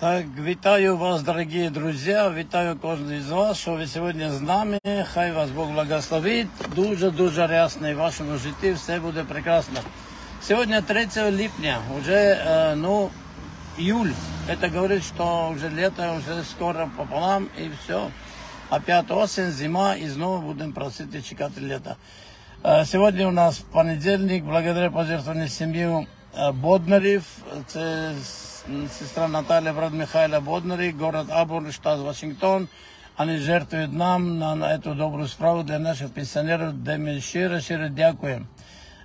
Так, вітаю вас, дорогі друзі, вітаю кожного з вас, що ви сьогодні з нами. Хай вас Бог благословить. Дуже-дуже рясно в вашому житті, все буде прекрасно. Сьогодні 3 липня, уже, э, ну, июль. Это говорит, что уже лето, уже скоро пополам и все. Опять осень, зима, и снова будем просить и чекать лето. Э, Сегодня у нас понедельник, благодаря пожертвованию семьи э, Боднарев, це с- сестра Наталья, брат Михайло Боднари, город Абур, штат Вашингтон. Они жертвуют нам на, на эту добрую справу для наших пенсионеров, де ми щиро, щиро дякуємо.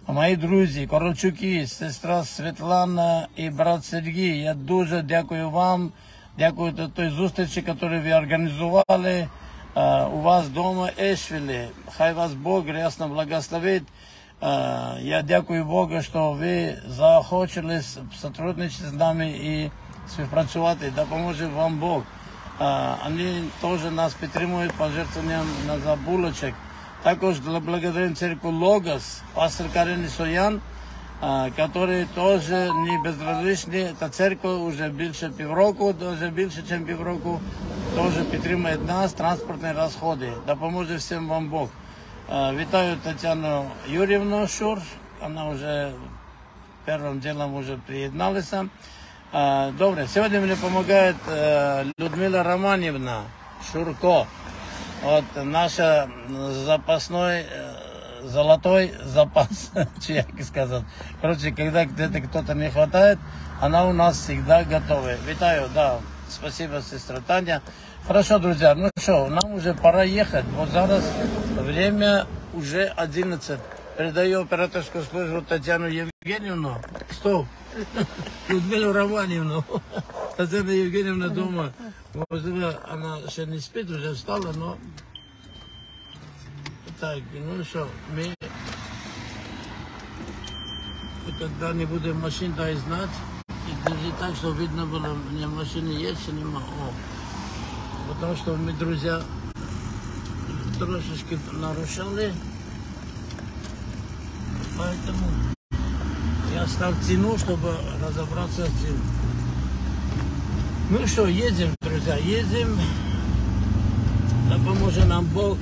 А Мої друзі, Корольчуки, сестра Світлана і брат Сергій, я дуже дякую вам. Дякую за той зустрічі, яку ви організували е, у вас вдома Ешвілі. Хай вас Бог рясно благословить. Е, Я дякую Богу, що ви заохочили сотрудничати з нами і співпрацювати. Допоможе вам Бог. Е, Вони теж нас підтримують пожертвуванням на забулочок. Також благодарим церкву Логос, пастор Карен Соян, а, который тоже не безразличный. Эта церковь уже більше півроку, даже більше, ніж півроку, тоже підтримує нас, транспортні розходи. Допоможе всім вам Бог. А, Вітаю Тетяну Юрівну Шур, вона вже первым делом уже приєдналася. А, Добре, сьогодні мені допомагає е, Людмила Романівна Шурко. Вот наша запасной, э, золотой запас, чи як сказать. Короче, когда где-то кто-то не хватает, она у нас всегда готова. Витаю, да, спасибо, сестра Таня. Хорошо, друзья, ну что, нам уже пора ехать. Вот зараз время уже 11. Передаю операторскую службу Татьяну Евгеньевну. Стоп. Людмилу Романівну. Татьяна Евгеньевна дома. Можливо, она ще не спит, уже встала, но... Так, ну что, мы... Когда не будем машин, дай знать. И держи так, чтобы видно было, у меня машины есть, нема. О. Потому что мы, друзья, трошечки нарушали. Поэтому я стал тяну, чтобы разобраться с этим. Ну что, едем, друзья, едем. Да поможет нам Бог.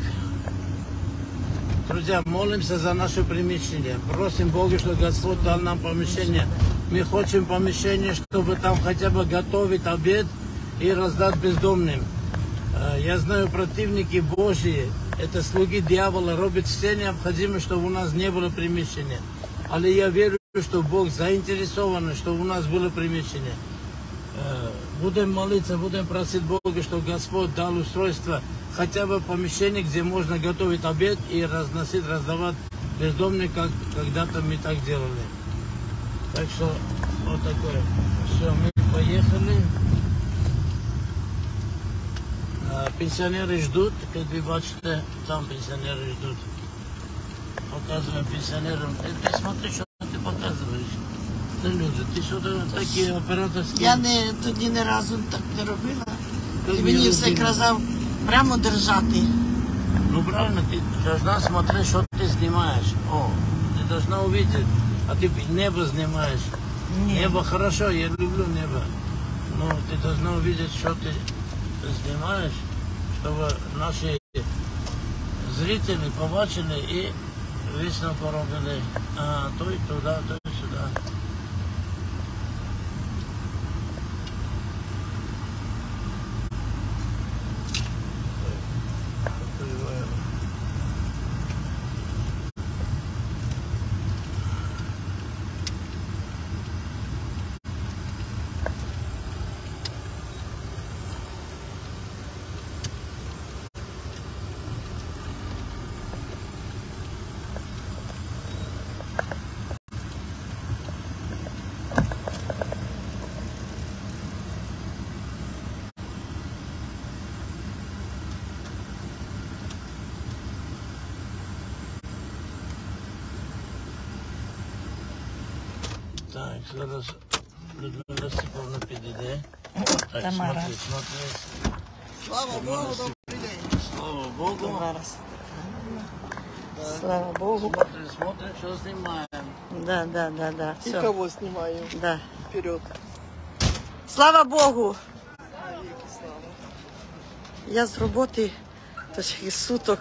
Друзья, молимся за наше помещение. Просим Бога, чтобы Господь дал нам помещение. Мы хотим помещение, чтобы там хотя бы готовить обед и раздать бездомным. Э, Я знаю, противники Божьи, это слуги дьявола, робят все необходимое, чтобы у нас не было примещения. Але я верю, что Бог заинтересован, чтобы у нас было примещение. Э, Будем молиться, будем просить Бога, чтобы Господь дал устройство, хотя бы помещение, где можно готовить обед и разносить, раздавать бездомным, как когда-то мы так делали. Так что вот такое. Все, мы поехали. А, Пенсионеры ждут, как вы бачите, там пенсионеры ждут. Показываем пенсионерам. Ты, ты смотри, что ты показываешь. Ты люди, ты что-то такие операторские... Я не тоді ні разу так не робила. Ти Ти мені не все робила. казав прямо держати. Ну правильно, ты должна смотреть, что ты снимаешь. О, ты должна увидеть, а ты небо снимаешь. Небо хорошо, я люблю небо. Но ты должна увидеть, что ты снимаешь, чтобы наши зрители побачили и висновку робили. А, то и туда, Так, зараз Людмила Степановна підійде. Так, Тамара. смотри, смотри. Слава Богу, добрий день. Слава Богу. Тамара Слава Богу. Смотри, смотри, що знімаємо. Да, да, да, да. И Все. кого снимаю? Да. Вперед. Слава Богу! Слава. Я з роботи, тож і суток.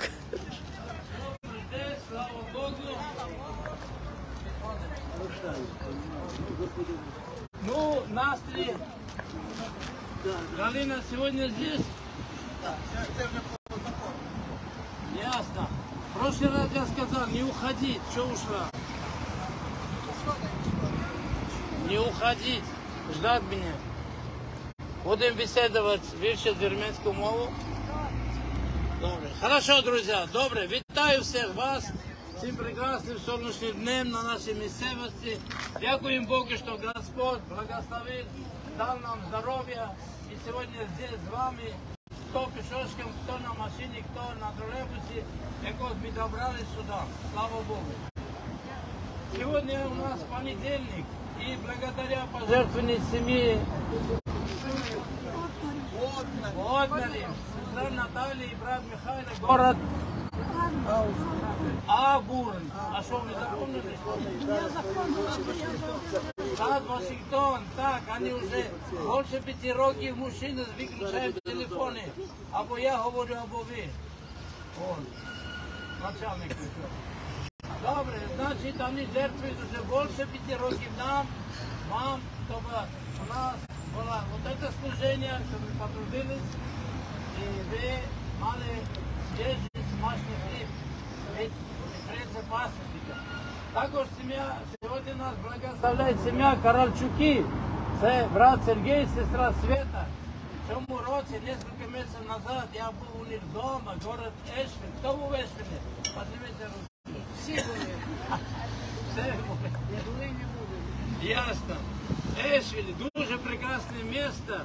Ну, настрій. Галина сегодня здесь? Ясно. В прошлый раз я сказал, не уходить. Что ушла? Не уходить. Ждать меня. Будем беседовать вивчить вірменську мову. Добре. Хорошо, друзі, добре. Вітаю всіх вас. Цим прекрасним сонячним днем на нашій місцевості. Дякуємо Богу, що Господь благословив, дав нам здоров'я. І сьогодні здесь з вами, хто пішочком, хто на машині, хто на тролейбусі, якось ми добрались сюди. Слава Богу. Сегодня у нас понедельник, и благодаря пожертвованию семьи Воднарев, сестра Наталья и брат Михаил, город Абурн. А что, вы запомнили? Штат Вашингтон, так, они уже больше пяти років мужчини виключають телефони. Або я говорю, або ви. Вон, начальник прийшов. Добре, значить, вони жертвують вже більше п'яти років нам, вам, щоб у нас було вот это служення, щоб ви потрудились, і ви мали свіжий смачний хліб. Ведь прийдеться пасхи. Також сім'я, сьогодні нас благословляє сім'я Каральчуки. Це брат Сергій, сестра Света. В цьому році, кілька місяців назад, я був у них вдома, город Ешвін. Хто був в Ешвіні? Подивіться руку. Всі були. Все були. Не були, не були. Ясно. Ешвіль, дуже прекрасне місто,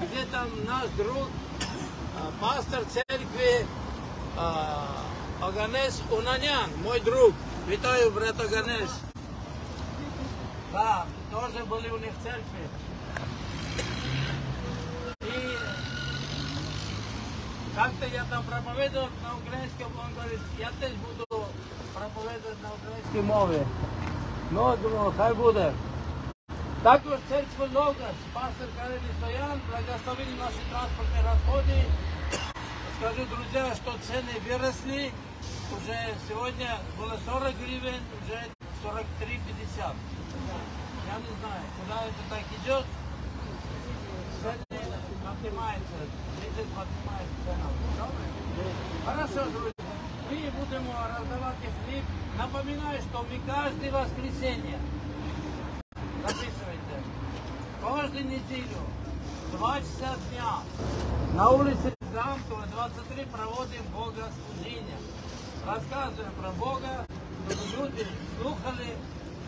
де там наш друг, а, пастор церкви а, Оганес Унанян, мой друг. Вітаю, брат Оганес. Да, теж були у них в церкві. И как-то я там проповедовал на украинском, он говорит, я теж буду проповедовать на українській мові. Ну, думаю, хай буде. Також церква Логос, пастор Карель Стоян, благословили наши транспортные расходы. Скажу, друзья, что цены выросли. Уже сегодня было 40 гривен, уже 43,50. Я не знаю, куда это так идет. Цены поднимаются, жизнь поднимается цена. Хорошо, друзья. Мы будем раздавать хлеб. Напоминаю, что мы каждое воскресенье Записывайте. Каждую неделю, 2 часа дня, на улице Замкова, 23 проводим богослужение. Рассказываем про Бога, чтобы люди слухали,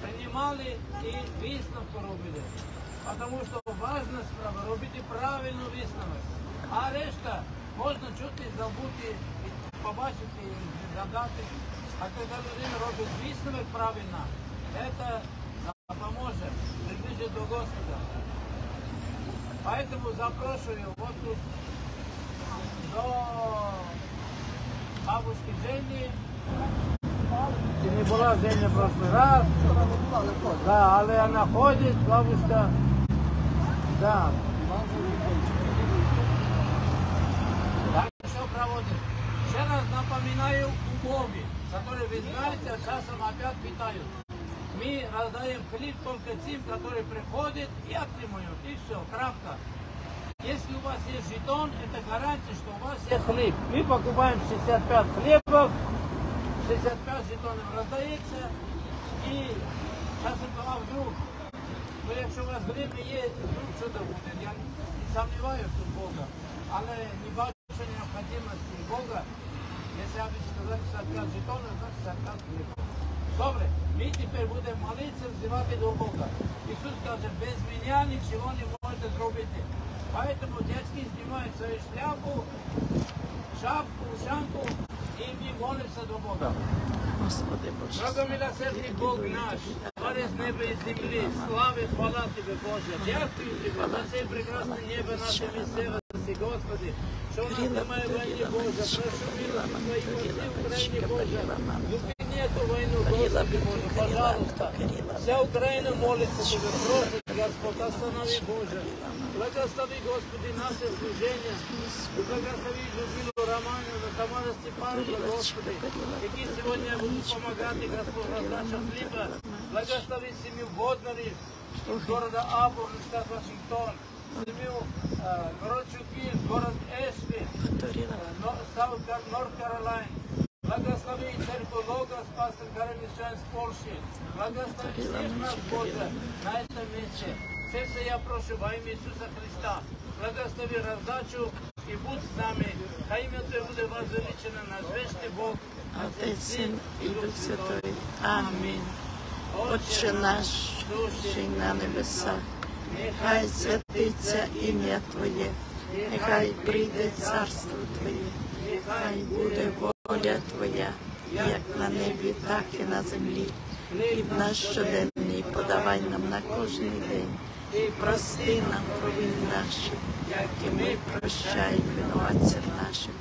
принимали и висновку робили. Потому что важна справа, робити правильну висновок. А решта можна чути, забути, побачити, згадати. А коли людина робить висновок правильно, это поможет приблизить до Господа. Поэтому запрошую вот тут до бабушки Жені. Ти не була Женя в прошлый раз. Да, але вона ходить, бабушка. Да. Так що проводить. Ще раз напоминаю умови, которые вы знаете, а часом опять питают. Мы раздаем хлеб только тем, которые приходят и отнимают. И все, крапка. Если у вас есть жетон, это гарантия, что у вас есть хлеб. Мы покупаем 65 хлебов, 65 жетонов раздается. И сейчас я вдруг, ну якщо у вас время є, вдруг що-то буде. Я не сомневаюсь в Бога, але не бачу необходимости Бога. Если я бы сказал 65 жетонов, значит 65 хлебов. Добре, ми тепер будемо молитися, взивати до Бога. Ісус каже, без мене нічого не можете зробити. Поэтому дядьки знімають свою шляпу, шапку, ушанку і ми молимося до Бога. Господи Боже. Многомилосердний Бог наш, Творец неба и земли, славы, хвала Тебе, Боже. Дякую Тебе за це прекрасне небо наше місцевості, Господи, що у нас немає війни, Боже. Прошу милости Твої во всій Україні, Боже. Зупини эту войну, Господи, Боже, пожалуйста. Вся Україна молиться Тебе, просить Господь, останови, Боже. Благослови, Господи, наше служение. И благослови Людмилу Романовну, Тамара Степановну, Господи, які сьогодні будуть допомагати, Господь, роздача хліба. Благослови семью Боднарів из города Абурн, штат Вашингтон. Семью э, Городчуки, город Эшви, Саут Норт Каролайн. Благослови церковь Логос, пастор Гарамишан с Польши. Благослови всех нас, Боже, на этом месте. Все, все я прошу во имя Иисуса Христа. Благослови раздачу и будь с нами. Хай имя Твое будет возвеличено на звездный Бог, Отець, Син і Дух Святой. Амінь. Отче наш, й на небесах, нехай святиться ім'я Твоє, нехай прийде царство Твоє, нехай буде воля Твоя, як на небі, так і на землі. Хліб наш щоденний подавай нам на кожний день. Прости нам провини наші, як і ми прощаємо винуватцям нашим.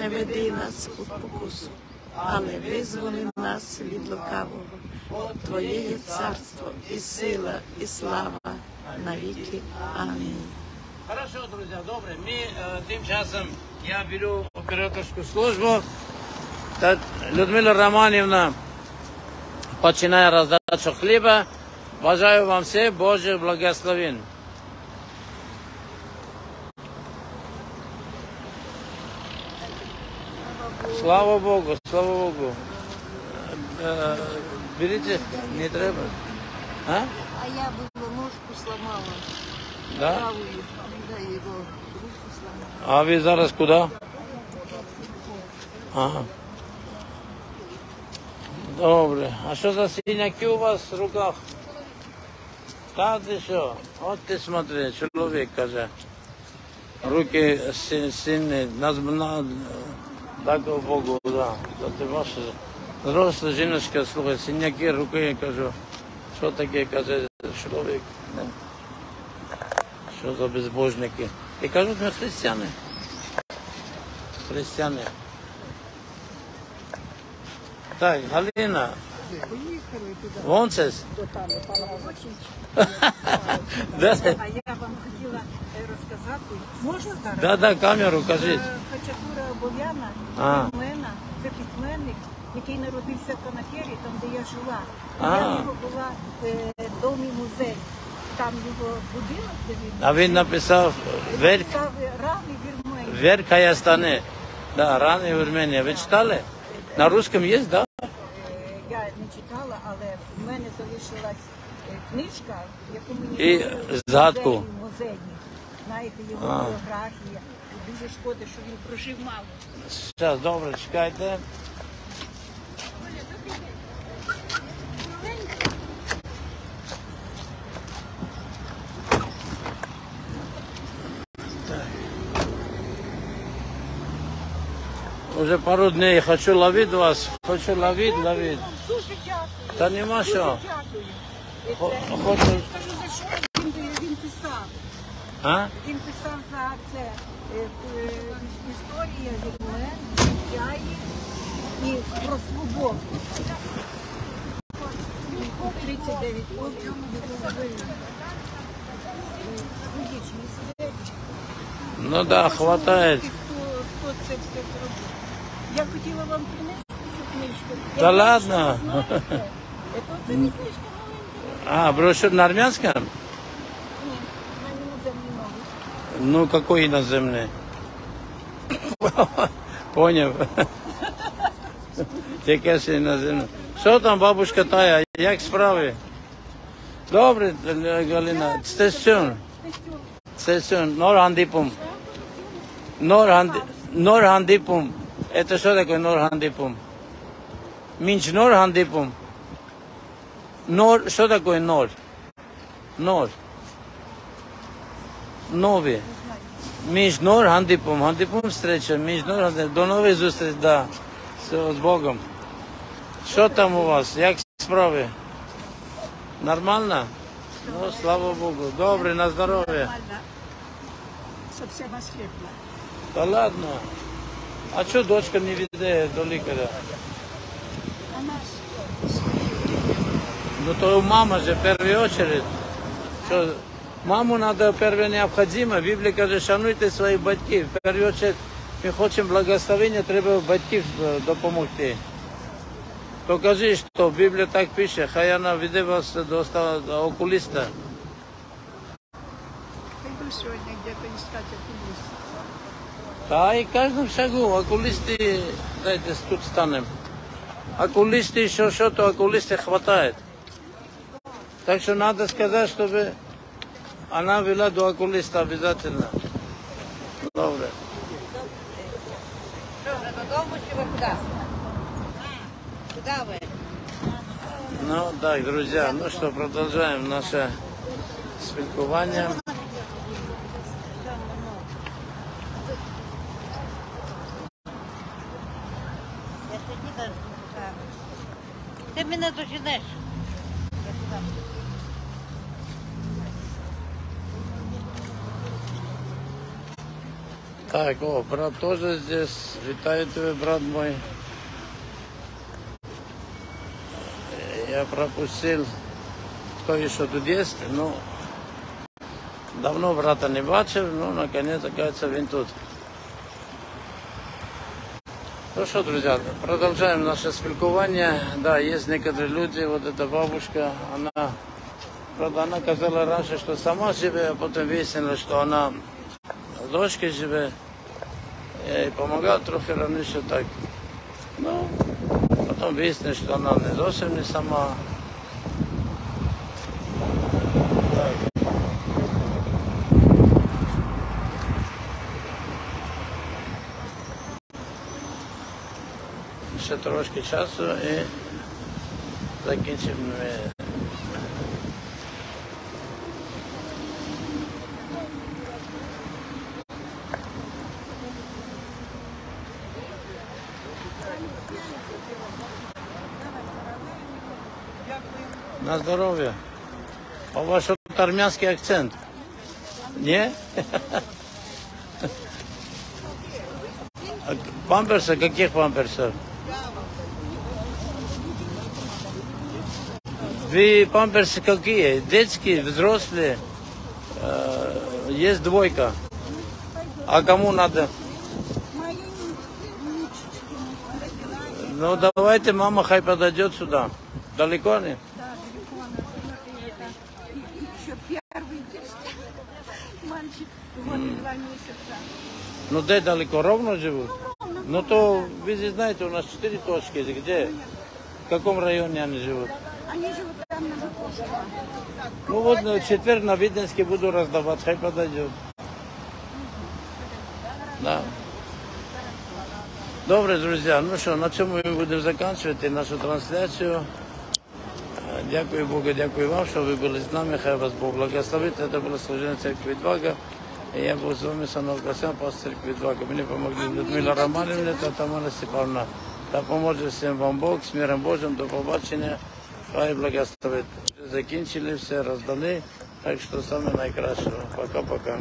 Не веди нас у спокусу, але визволи нас від лукавого. Твоє є царство і сила, і слава навіки. Амінь. Хорошо, друзья, добре. Ми е, тим часом я беру операторську службу. Та Людмила Романівна починає роздачу хліба. Бажаю вам все Божих благословень. Слава Богу, слава Богу. Е, Берите, не треба. А? А я было ножку сломала. Да? Правую, когда его руку сломала. А ви зараз куди? Ага. Добре. А що за синяки у вас в руках? Та ти що? От ти смотри, чоловік каже. Руки си- сильні, нас на дай Богу, да. Та ти ваша зросла жіночка, слухай, синяки, руки, кажу. Що таке, каже, чоловік? Що за безбожники? І кажуть, ми християни. Християни. Так, Галина. Вон це. ж. Да, А я вам хотіла е, розказати, можна зараз? да, да, камеру кажіть. Е, Хачатура Обов'яна, А. письменна, це письменник, який народився в Канахері, там, де я жила. А. Я в нього була е, дом і музей. Там його будинок, де він А він написав Верх, став рани вірмені. Верхая стане. Да, рани Вірменія. Ви читали? На русском є, да? Читала, але в мене залишилась е, книжка, яку мені І згадку. в музеї, в. Знаєте, його А. біографія. І дуже шкода, що він прожив мало. Зараз, добре, чекайте. Уже пару дней хочу ловить вас, хочу ловить, ловить. Дуже дякую. Та нема що. Дякую. Хо- Це- хочу- Скажу, за що він, він писав. А? Він писав за це е, е, історія Вірмен, Яї і про свободу. 39 років його вбили. Логічний світ. Ну да, хватает. Хто, хто це все зробив? Я хотіла вам принести цю книжку. Я Та бачу, ладно. ви знаєте. Це це не книжка маленька. А, брошюр на армянском? Ні, на іноземній мові. Ну, какой иноземный? Понял. Тільки ж іноземний. Що там, бабушка Тая, як справи? Добре, Галина. Це все. Це все. Норхандипум. Норханди... Норхандипум. Это что такое Норхандипум? Минч Норхандипум. Нор, что такое Нор? Нор. Нові. Між Нор, Гандипом, Гандипом встреча, між Нор, Гандипом. До нової зустрічі, да. Все, з Богом. Що там у вас? Як справи? Нормально? Ну, слава Богу. Добре, на здоров'я. Совсем ослепла. Та ладно. А що дочка не веде до лікаря? Она Ну то у мама же в першу очередь. що маму треба перше необхідно. Біблія каже, шануйте своїх батьків. В першу чергу ми хочемо благословення, треба батьків е, допомогти. То кажи, що Біблія так пише, хай вона веде вас до, оста- до окуліста. Пойду сегодня где-то искать окулиста. Та і кожному шагу окулисти, дайте тут станем. Окулисты еще что-то, окулисты хватает. Так что надо сказать, чтобы она вела до окулиста обязательно. Добре. Додому чи ви куди? Куди ви? Ну так, друзья, ну что, продолжаем наше спілкування. О, брат тоже здесь. Витаю тебя, брат мой. Я пропустил, кто еще тут есть. Ну, давно брата не бачив, ну, наконец, оказывается, він тут. Ну что, друзья, продолжаем наше спілкування. Да, есть некоторые люди, вот эта бабушка, она, правда, она казала раньше, что сама живет, а потом выяснилось, что она з дочкою живе. pomagało trochę raniejsze tak, no, potem wyjaśnię, że ona nie zosem nie sama. Tak. Jeszcze troszkę czasu i zakończymy. На здоровье. А у вас что-то армянский акцент? Не? А Памперсы? Каких памперсов? Вы памперсы какие? Детские, взрослые? Э, Есть двойка. А кому надо? Ну давайте мама хай подойдет сюда. Далеко не? Еще первый есть. Мальчик, год и два месяца. Ну где далеко? Ровно живут? Ну то вы же знаете, у нас четыре точки. Где? В каком районе они живут? Они живут там на Жуковского. Ну вот в четверг на Виденске буду раздавать, хай подойдет. Да. Добре, друзі, ну що, на цьому ми будемо закінчувати нашу трансляцію. Е, Дякую Богу, дякую вам, що ви були з нами. Хай вас Бог благословить. Це було служення церкви Відвага. І я був з вами Санов Касян, пастор церкви Відвага. Мені допомогли Людмила Романівна та Тамара Степановна. Та поможе всім вам Бог, з миром Божим, до побачення. Хай благословить. Закінчили все, роздали. Так що саме найкращого. Пока-пока.